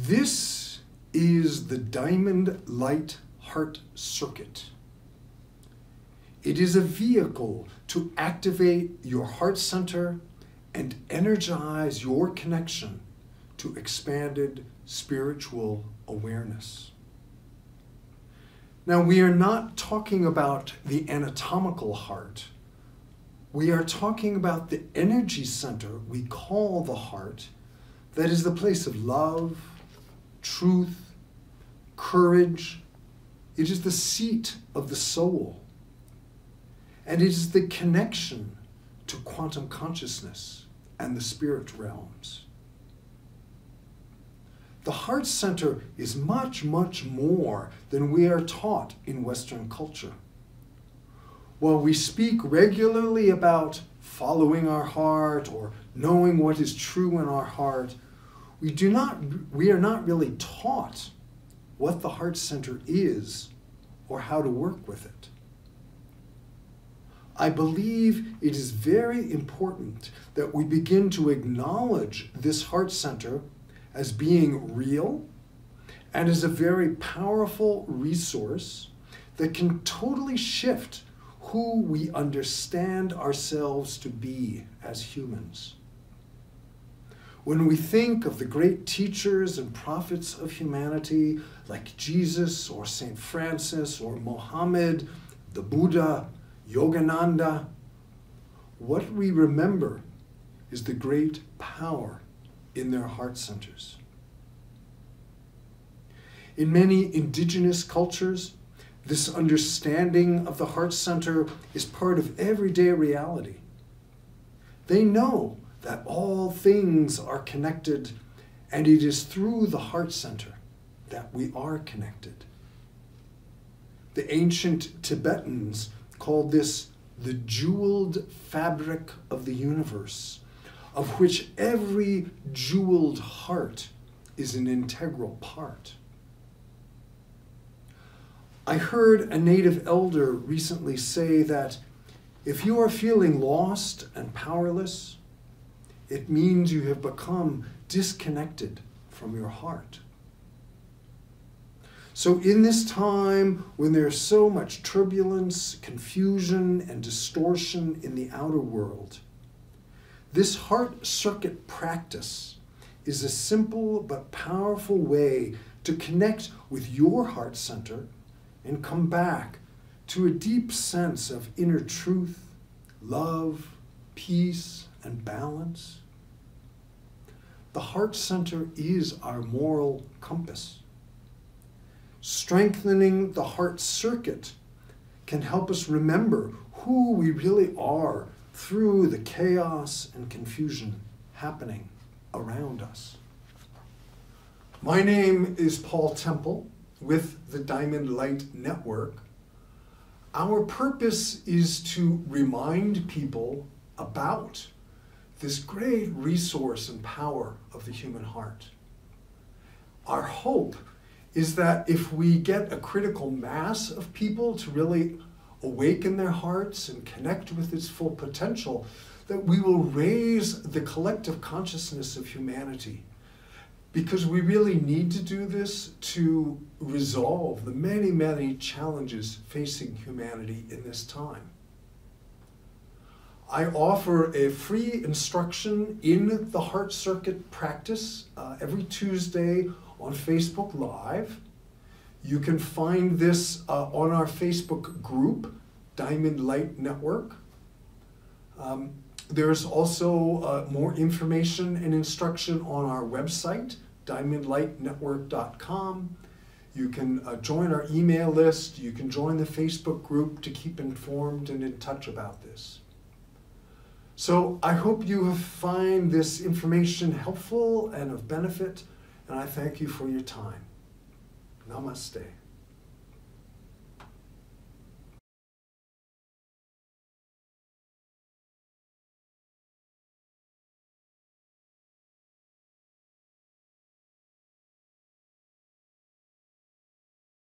This is the Diamond Light Heart Circuit. It is a vehicle to activate your heart center and energize your connection to expanded spiritual awareness. Now, we are not talking about the anatomical heart. We are talking about the energy center we call the heart, that is the place of love, truth, courage. It is the seat of the soul. And it is the connection to quantum consciousness and the spirit realms. The heart center is much, much more than we are taught in Western culture. While we speak regularly about following our heart or knowing what is true in our heart, we, do not, we are not really taught what the heart center is or how to work with it. I believe it is very important that we begin to acknowledge this heart center as being real and as a very powerful resource that can totally shift who we understand ourselves to be as humans. When we think of the great teachers and prophets of humanity like Jesus or St. Francis or Mohammed, the Buddha, Yogananda, what we remember is the great power in their heart centers. In many indigenous cultures, this understanding of the heart center is part of everyday reality. They know that all things are connected, and it is through the heart center that we are connected. The ancient Tibetans called this the jeweled fabric of the universe, of which every jeweled heart is an integral part. I heard a native elder recently say that if you are feeling lost and powerless, it means you have become disconnected from your heart. So, in this time when there's so much turbulence, confusion, and distortion in the outer world, this heart circuit practice is a simple but powerful way to connect with your heart center and come back to a deep sense of inner truth, love, peace, and balance. The heart center is our moral compass. Strengthening the heart circuit can help us remember who we really are through the chaos and confusion happening around us. My name is Paul Temple with the Diamond Light Network. Our purpose is to remind people about this great resource and power of the human heart. Our hope is that if we get a critical mass of people to really awaken their hearts and connect with its full potential, that we will raise the collective consciousness of humanity. Because we really need to do this to resolve the many, many challenges facing humanity in this time. I offer a free instruction in the heart circuit practice uh, every Tuesday on Facebook Live. You can find this uh, on our Facebook group, Diamond Light Network. Um, there's also uh, more information and instruction on our website, diamondlightnetwork.com. You can uh, join our email list. You can join the Facebook group to keep informed and in touch about this. So I hope you find this information helpful and of benefit and I thank you for your time. Namaste.